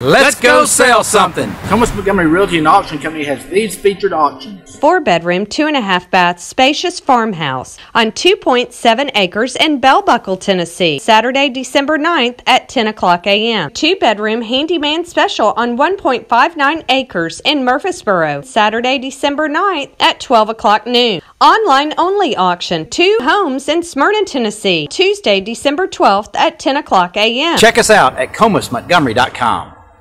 Let's go sell something. Comas Montgomery Realty and Auction Company has these featured auctions. Four bedroom, two and a half bath, spacious farmhouse on 2.7 acres in Bell Buckle, Tennessee. Saturday, December 9th at 10 o'clock a.m. Two bedroom handyman special on 1.59 acres in Murfreesboro. Saturday, December 9th at 12 o'clock noon. Online only auction. Two homes in Smyrna, Tennessee. Tuesday, December 12th at 10 o'clock a.m. Check us out at comasmontgomery.com.